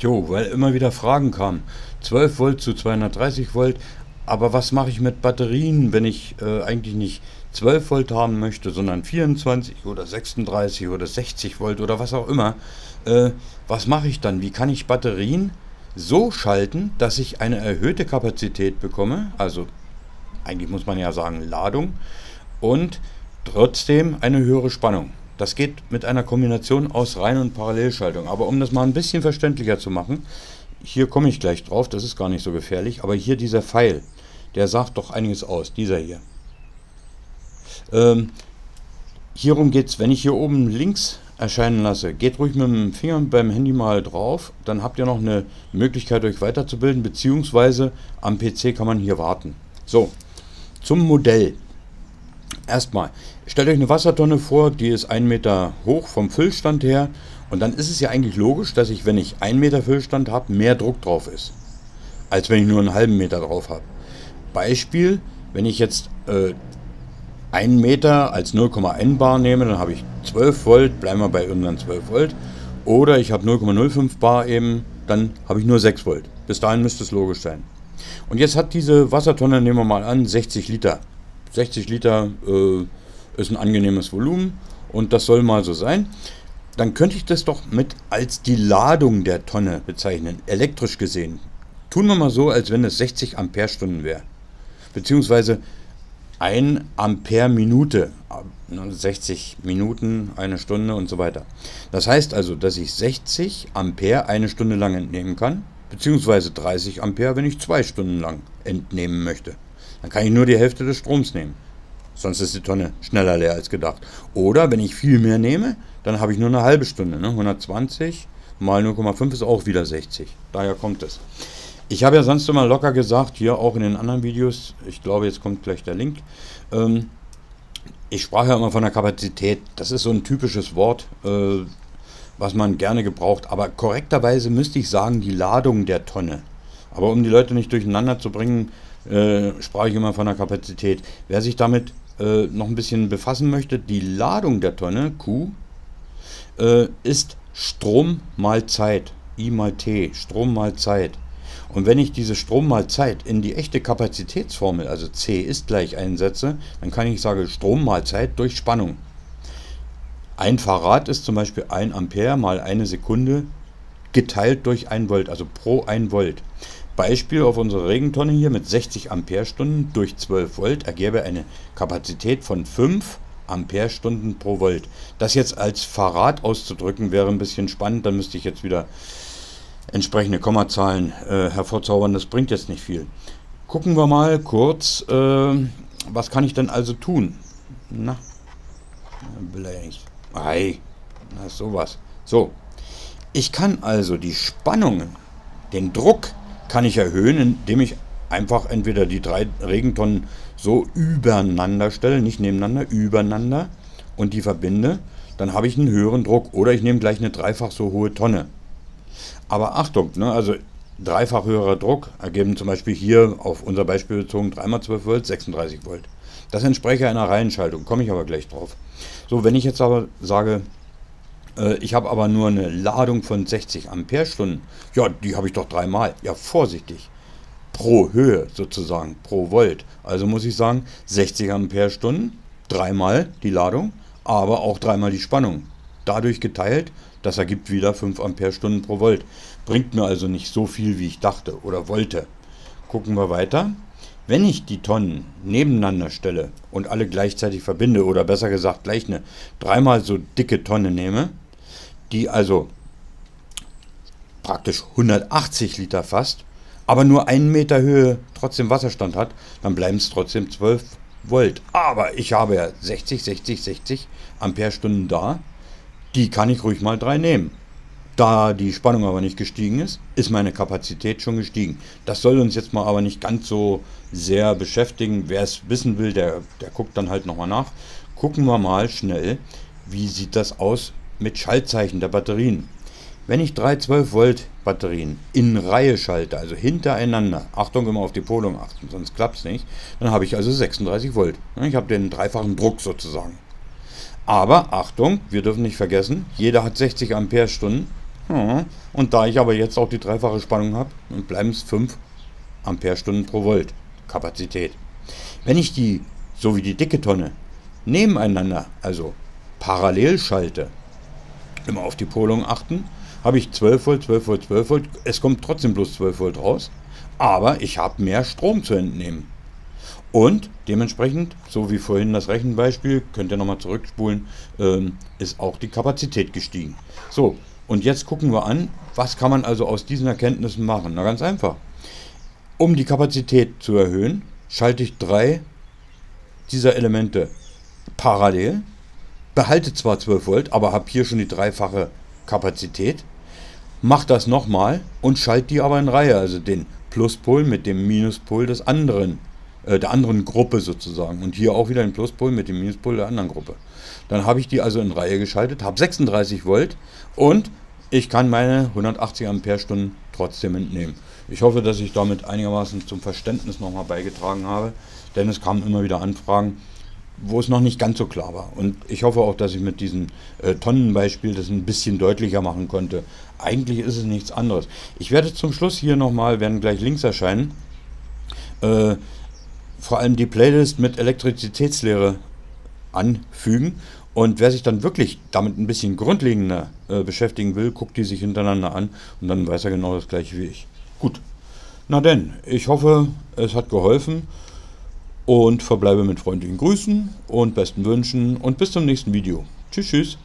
Jo, weil immer wieder Fragen kamen. 12 Volt zu 230 Volt, aber was mache ich mit Batterien, wenn ich äh, eigentlich nicht 12 Volt haben möchte, sondern 24 oder 36 oder 60 Volt oder was auch immer? Äh, was mache ich dann? Wie kann ich Batterien so schalten, dass ich eine erhöhte Kapazität bekomme, also eigentlich muss man ja sagen Ladung, und trotzdem eine höhere Spannung? Das geht mit einer Kombination aus Rein- und Parallelschaltung. Aber um das mal ein bisschen verständlicher zu machen, hier komme ich gleich drauf, das ist gar nicht so gefährlich, aber hier dieser Pfeil, der sagt doch einiges aus, dieser hier. Ähm, hierum geht es, wenn ich hier oben links erscheinen lasse, geht ruhig mit dem Finger beim Handy mal drauf, dann habt ihr noch eine Möglichkeit, euch weiterzubilden, beziehungsweise am PC kann man hier warten. So, zum Modell. Erstmal, stellt euch eine Wassertonne vor, die ist 1 Meter hoch vom Füllstand her. Und dann ist es ja eigentlich logisch, dass ich, wenn ich 1 Meter Füllstand habe, mehr Druck drauf ist. Als wenn ich nur einen halben Meter drauf habe. Beispiel, wenn ich jetzt äh, 1 Meter als 0,1 Bar nehme, dann habe ich 12 Volt, bleiben wir bei irgendwann 12 Volt. Oder ich habe 0,05 Bar eben, dann habe ich nur 6 Volt. Bis dahin müsste es logisch sein. Und jetzt hat diese Wassertonne, nehmen wir mal an, 60 Liter. 60 Liter äh, ist ein angenehmes Volumen und das soll mal so sein. Dann könnte ich das doch mit als die Ladung der Tonne bezeichnen, elektrisch gesehen. Tun wir mal so, als wenn es 60 Ampere-Stunden wäre. Beziehungsweise 1 Ampere Minute, 60 Minuten, eine Stunde und so weiter. Das heißt also, dass ich 60 Ampere eine Stunde lang entnehmen kann, beziehungsweise 30 Ampere, wenn ich zwei Stunden lang entnehmen möchte. Dann kann ich nur die Hälfte des Stroms nehmen. Sonst ist die Tonne schneller leer als gedacht. Oder wenn ich viel mehr nehme, dann habe ich nur eine halbe Stunde. Ne? 120 mal 0,5 ist auch wieder 60. Daher kommt es. Ich habe ja sonst immer locker gesagt, hier auch in den anderen Videos, ich glaube, jetzt kommt gleich der Link. Ähm, ich sprach ja immer von der Kapazität. Das ist so ein typisches Wort, äh, was man gerne gebraucht. Aber korrekterweise müsste ich sagen, die Ladung der Tonne. Aber um die Leute nicht durcheinander zu bringen, äh, sprach ich immer von der Kapazität. Wer sich damit äh, noch ein bisschen befassen möchte, die Ladung der Tonne, Q, äh, ist Strom mal Zeit, I mal T, Strom mal Zeit. Und wenn ich diese Strom mal Zeit in die echte Kapazitätsformel, also C ist gleich einsetze, dann kann ich sagen Strom mal Zeit durch Spannung. Ein Farad ist zum Beispiel 1 Ampere mal eine Sekunde geteilt durch 1 Volt, also pro 1 Volt. Beispiel auf unsere Regentonne hier mit 60 Amperestunden durch 12 Volt ergäbe eine Kapazität von 5 Amperestunden pro Volt. Das jetzt als Farad auszudrücken wäre ein bisschen spannend, dann müsste ich jetzt wieder entsprechende Kommazahlen äh, hervorzaubern, das bringt jetzt nicht viel. Gucken wir mal kurz, äh, was kann ich denn also tun? Na, will er nicht. Ei, na sowas. So, ich kann also die Spannungen, den Druck kann ich erhöhen, indem ich einfach entweder die drei Regentonnen so übereinander stelle, nicht nebeneinander, übereinander und die verbinde, dann habe ich einen höheren Druck oder ich nehme gleich eine dreifach so hohe Tonne. Aber Achtung, ne, also dreifach höherer Druck ergeben zum Beispiel hier auf unser Beispiel bezogen 3x12 Volt, 36 Volt. Das entspreche einer Reihenschaltung, komme ich aber gleich drauf. So, wenn ich jetzt aber sage, ich habe aber nur eine Ladung von 60 Amperestunden. Ja, die habe ich doch dreimal. Ja, vorsichtig. Pro Höhe sozusagen, pro Volt. Also muss ich sagen, 60 Amperestunden, dreimal die Ladung, aber auch dreimal die Spannung. Dadurch geteilt, das ergibt wieder 5 Amperestunden pro Volt. Bringt mir also nicht so viel, wie ich dachte oder wollte. Gucken wir weiter. Wenn ich die Tonnen nebeneinander stelle und alle gleichzeitig verbinde, oder besser gesagt gleich eine dreimal so dicke Tonne nehme, die also praktisch 180 Liter fasst, aber nur einen Meter Höhe trotzdem Wasserstand hat, dann bleiben es trotzdem 12 Volt. Aber ich habe ja 60, 60, 60 Amperestunden da. Die kann ich ruhig mal drei nehmen. Da die Spannung aber nicht gestiegen ist, ist meine Kapazität schon gestiegen. Das soll uns jetzt mal aber nicht ganz so sehr beschäftigen. Wer es wissen will, der, der guckt dann halt nochmal nach. Gucken wir mal schnell, wie sieht das aus mit Schaltzeichen der Batterien. Wenn ich drei 12 Volt Batterien in Reihe schalte, also hintereinander, Achtung immer auf die Polung achten, sonst klappt es nicht, dann habe ich also 36 Volt. Ich habe den dreifachen Druck sozusagen. Aber Achtung, wir dürfen nicht vergessen, jeder hat 60 Amperestunden Ja, und da ich aber jetzt auch die dreifache Spannung habe, bleiben es 5 Ampere-Stunden pro Volt Kapazität. Wenn ich die, so wie die dicke Tonne, nebeneinander, also parallel schalte, immer auf die Polung achten, habe ich 12 Volt, 12 Volt, 12 Volt. Es kommt trotzdem bloß 12 Volt raus, aber ich habe mehr Strom zu entnehmen. Und dementsprechend, so wie vorhin das Rechenbeispiel, könnt ihr nochmal zurückspulen, ähm, ist auch die Kapazität gestiegen. So, und jetzt gucken wir an, was kann man also aus diesen Erkenntnissen machen? Na ganz einfach. Um die Kapazität zu erhöhen, schalte ich drei dieser Elemente parallel, behalte zwar 12 Volt, aber habe hier schon die dreifache Kapazität, mache das nochmal und schalte die aber in Reihe, also den Pluspol mit dem Minuspol des anderen äh, der anderen Gruppe sozusagen. Und hier auch wieder den Pluspol mit dem Minuspol der anderen Gruppe. Dann habe ich die also in Reihe geschaltet, habe 36 Volt und ich kann meine 180 Ampere-Stunden trotzdem entnehmen. Ich hoffe, dass ich damit einigermaßen zum Verständnis nochmal beigetragen habe, denn es kamen immer wieder Anfragen, wo es noch nicht ganz so klar war. Und ich hoffe auch, dass ich mit diesem äh, Tonnenbeispiel das ein bisschen deutlicher machen konnte. Eigentlich ist es nichts anderes. Ich werde zum Schluss hier nochmal, werden gleich Links erscheinen, äh, vor allem die Playlist mit Elektrizitätslehre anfügen. Und wer sich dann wirklich damit ein bisschen grundlegender äh, beschäftigen will, guckt die sich hintereinander an und dann weiß er genau das gleiche wie ich. Gut. Na denn, ich hoffe, es hat geholfen und verbleibe mit freundlichen Grüßen und besten Wünschen und bis zum nächsten Video. Tschüss, tschüss.